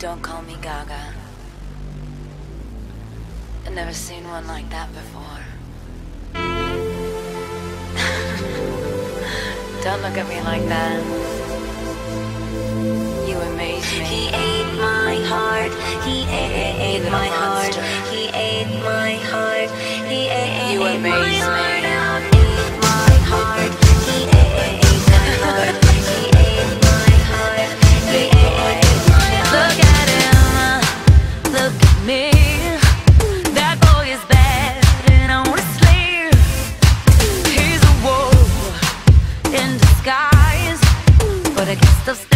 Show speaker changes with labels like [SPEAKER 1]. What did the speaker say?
[SPEAKER 1] Don't call me Gaga. I've never seen one like that before. Don't look at me like that. You amaze me.
[SPEAKER 2] He ate my heart. He ate
[SPEAKER 1] Little
[SPEAKER 2] my heart. He ate my heart. He ate
[SPEAKER 1] You
[SPEAKER 2] my
[SPEAKER 1] amaze me. Disguise, but guess they'll stare